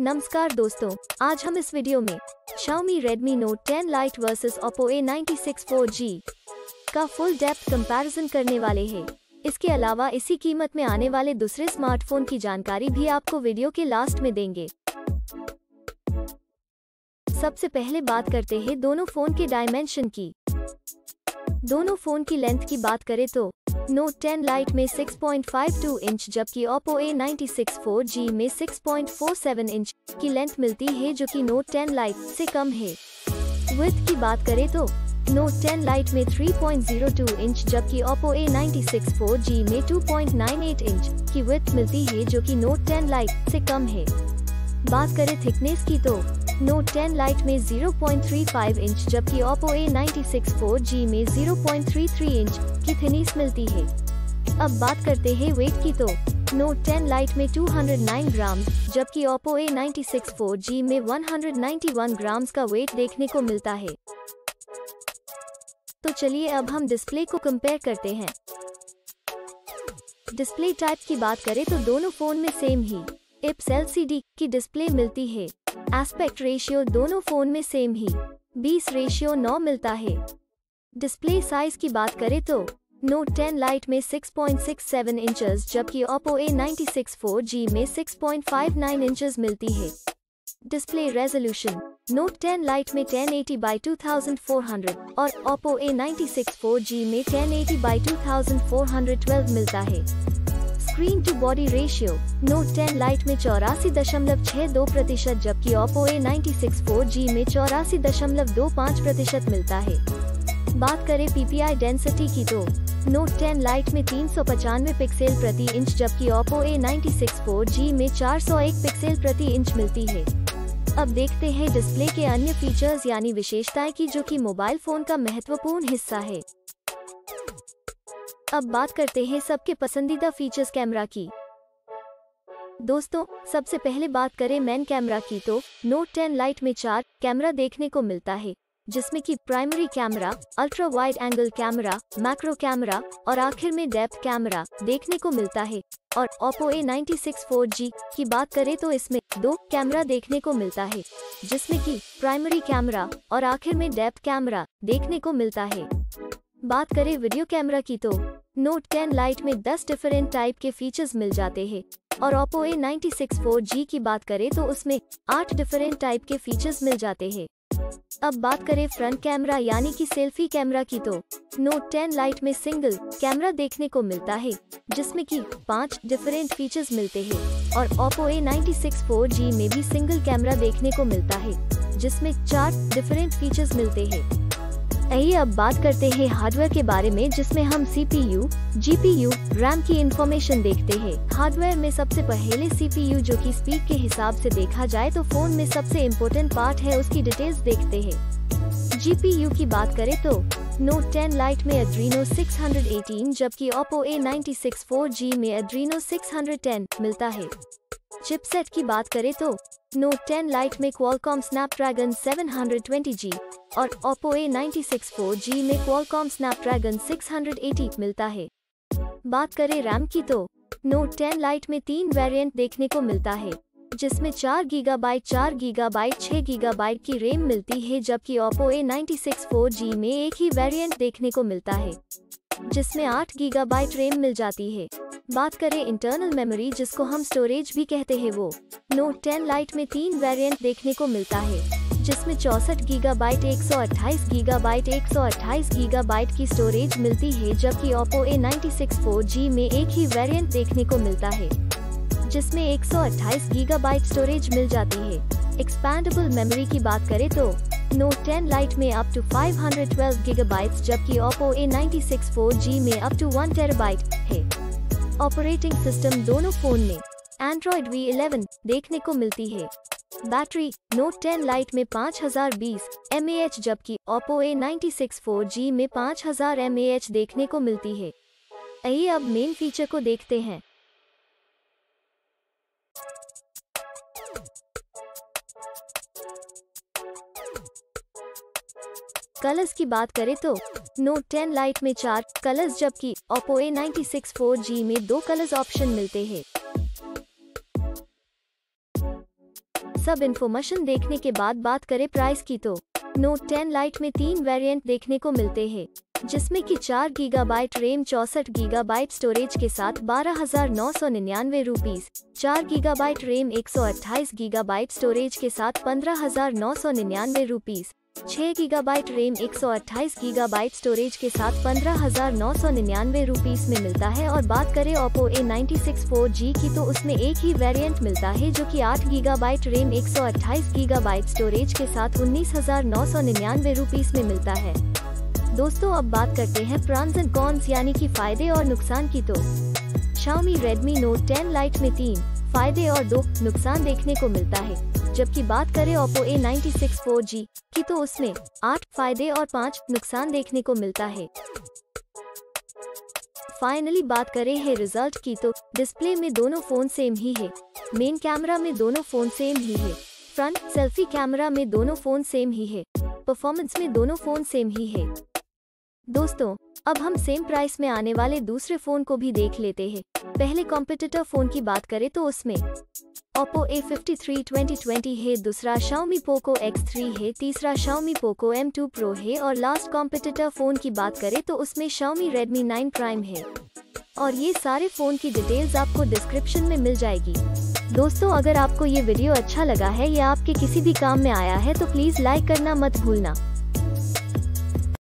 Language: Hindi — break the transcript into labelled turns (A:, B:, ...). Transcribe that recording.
A: नमस्कार दोस्तों, आज हम इस वीडियो में Xiaomi Redmi Note 10 Lite versus Oppo A96 4G का फुल डेप्थ कंपैरिजन करने वाले हैं। इसके अलावा इसी कीमत में आने वाले दूसरे स्मार्टफ़ोन की जानकारी भी आपको वीडियो के लास्ट में देंगे सबसे पहले बात करते हैं दोनों फ़ोन के डायमेंशन की दोनों फ़ोन की लेंथ की बात करें तो Note 10 Lite में 6.52 इंच जबकि Oppo A96 4G में 6.47 इंच की लेंथ मिलती है, जो कि Note 10 Lite से कम है। विथ की बात करें तो Note 10 Lite में 3.02 इंच जबकि Oppo A96 4G में 2.98 इंच की विथ मिलती है, जो कि Note 10 Lite से कम है। बात करें थिकनेस की तो Note 10 Lite में 0.35 इंच जबकि Oppo A96 4G में 0.33 इंच की थिनीस मिलती है। अब बात करते हैं वेट की तो। नोट 10 लाइट में 209 ग्राम जबकि Oppo A96 4G में 191 ग्राम्स का वेट देखने को मिलता है। तो चलिए अब हम डिस्प्ले को कंपेयर करते हैं। डिस्प्ले टाइप की बात करें तो दोनों फ़ोन में सेम ही। इप्स एल की डिस्प्ले मिलती है। एस्पेक्ट रेशियो दोनों फ़ोन में सेम ही। 20 रेशियो 9 मिलता है। डिस्प्ले साइज़ की बात करें तो नोट 10 लाइट में 6.67 इंचेस जबकि Oppo A96 4G में 6.59 इंचेस मिलती है। डिस्प्ले रेजोल्यूशन नोट 10 लाइट में 1080 by 2400 और Oppo A96 4G में 1080 by 2412 मिलता है। Screen to body ratio note 10 lite में चौरासी दशमलव छह दो प्रतिशत जबकि Oppo A ninety six four G में चौरासी दशमलव दो पाँच प्रतिशत मिलता है। बात करें पीपीआई डेंसिटी की तो। नोट 10 लाइट में तीन सौ पचानवे पिक्सल प्रति इंच जबकि ओप्पो ए नाइन्टी में चार सौ एक पिक्सल प्रति इंच मिलती है। अब देखते हैं डिस्प्ले के अन्य फीचर्स यानी विशेषताएँ की, जो कि मोबाइल फ़ोन का महत्वपूर्ण हिस्सा है। अब बात करते हैं सबके पसंदीदा फीचर्स कैमरा की। दोस्तों, सबसे पहले बात करें मैन कैमरा की तो। नोट 10 लाइट में चार कैमरा देखने को मिलता है। जिसमें कि primary camera ultra wide angle camera macro camera और आखिर में डेप्थ कैमरा देखने को मिलता है। और ओप्पो ए नाइन्टी सिक्स की बात करें तो इसमें दो कैमरा देखने को मिलता है, जिसमें कि प्राइमरी कैमरा और आखिर में डेप्थ कैमरा देखने को मिलता है। बात करें वीडियो कैमरा की तो नोट 10 लाइट में 10 डिफरेंट टाइप के फीचर्स मिल जाते हैं। और ओप्पो ए नाइन्टी सिक्स की बात करें तो उसमें आठ डिफरेंट टाइप के फीचर्स मिल जाते हैं। अब बात करें फ्रंट कैमरा यानी कि सेल्फी कैमरा की तो। नोट 10 लाइट में सिंगल कैमरा देखने को मिलता है, जिसमें कि पाँच डिफरेंट फीचर्स मिलते हैं और ओप्पो ए नाइन्टी में भी सिंगल कैमरा देखने को मिलता है, जिसमें चार डिफरेंट फीचर्स मिलते हैं। आइए अब बात करते हैं हार्डवेयर के बारे में जिसमें हम सीपीयू, जीपीयू, रैम की इंफॉर्मेशन देखते हैं। हार्डवेयर में सबसे पहले सीपीयू जो कि स्पीड के हिसाब से देखा जाए तो फ़ोन में सबसे इम्पोर्टेंट पार्ट है उसकी डिटेल्स देखते हैं। जीपीयू की बात करें तो नोट 10 लाइट में Adreno 618 जबकि Oppo A96 4G में Adreno 610 मिलता है। चिपसेट की बात करें तो नोट 10 लाइट में Qualcomm Snapdragon 720G और Oppo A96 4G में Qualcomm Snapdragon 680 मिलता है। बात करें रैम की तो नोट 10 लाइट में तीन वेरिएंट देखने को मिलता है, जिसमें चार गीगाबाइट चार गीगाबाइट छह गीगाबाइट की रैम मिलती है, जबकि Oppo A96 4G में एक ही वेरिएंट देखने को मिलता है, जिसमें आठ गीगाबाइट रैम मिल जाती है। बात करें इंटरनल मेमोरी जिसको हम स्टोरेज भी कहते हैं वो। नोट 10 लाइट में तीन वेरिएंट देखने को मिलता है, जिसमें चौसठ गीगा बाइट एक सौ अट्ठाईस गीगा बाइट एक सौ अट्ठाईस गीगा बाइट की स्टोरेज मिलती है, जबकि Oppo A ninety six four G में एक ही वेरिएंट देखने को मिलता है, जिसमें 128 गीगाबाइट स्टोरेज मिल जाती है। एक्सपैंडेबल मेमोरी की बात करें तो नोट 10 लाइट में अप टू 512 गीगाबाइट्स जबकि Oppo A ninety six four G में अप टू वन टेराबाइट है। ऑपरेटिंग सिस्टम दोनों फ़ोन में एंड्रॉइड वी इलेवन देखने को मिलती है। बैटरी नोट 10 लाइट में 5020 mAh जबकि ओप्पो A96 4G में 5000 mAh देखने को मिलती है। आइए अब मेन फीचर को देखते हैं। कलर्स की बात करें तो नोट 10 लाइट में चार कलर्स जबकि Oppo A ninety six four G में दो कलर्स ऑप्शन मिलते हैं। सब इन्फॉर्मेशन देखने के बाद बात करें प्राइस की तो नोट 10 लाइट में तीन वेरिएंट देखने को मिलते हैं, जिसमें कि चार गीगाबाइट रैम चौसठ गीगाबाइट स्टोरेज के साथ बारह हज़ार नौ सौ निन्यानवे रूपीज चार गीगाबाइट रैम एक सौ अट्ठाईस गीगाबाइट स्टोरेज के साथ पंद्रह हज़ार नौ सौ निन्यानवे रूपीज छह गीगाबाइट रेम, एक सौ अट्ठाईस गीगाबाइट स्टोरेज के साथ पंद्रह हज़ार नौ सौ निन्यानवे रूपीज में मिलता है और बात करें Oppo A ninety six four G की तो उसमें एक ही वेरिएंट मिलता है जो कि आठ गीगाबाइट रेम, एक सौ अट्ठाईस गीगाबाइट स्टोरेज के साथ उन्नीस हज़ार नौ सौ निन्यानवे रूपीज में मिलता है। दोस्तों, अब बात करते हैं प्रॉन्स एंड कॉन्स, यानी कि फ़ायदे और नुकसान की तो। Xiaomi Redmi Note 10 Lite में तीन, फ़ायदे और दो, नुकसान देखने को मिलता है। जबकि बात करें Oppo A96 4G की तो उसमें आठ फ़ायदे और पाँच नुकसान देखने को मिलता है। फाइनली बात करें है रिज़ल्ट की तो डिस्प्ले में दोनों फ़ोन सेम ही है। मेन कैमरा में दोनों फ़ोन सेम ही है। फ्रंट सेल्फी कैमरा में दोनों फ़ोन सेम ही है। परफॉर्मेंस में दोनों फ़ोन सेम ही है। दोस्तों, अब हम सेम प्राइस में आने वाले दूसरे फ़ोन को भी देख लेते हैं। पहले कॉम्पिटिटर फ़ोन की बात करें तो उसमें Oppo A53 2020 है, दूसरा Xiaomi Poco X3 है, तीसरा Xiaomi Poco M2 Pro है और लास्ट कॉम्पिटिटर फ़ोन की बात करें तो उसमें Xiaomi Redmi 9 Prime है। और ये सारे फ़ोन की डिटेल्स आपको डिस्क्रिप्शन में मिल जाएगी। दोस्तों, अगर आपको ये वीडियो अच्छा लगा है या आपके किसी भी काम में आया है तो प्लीज़ लाइक करना मत भूलना।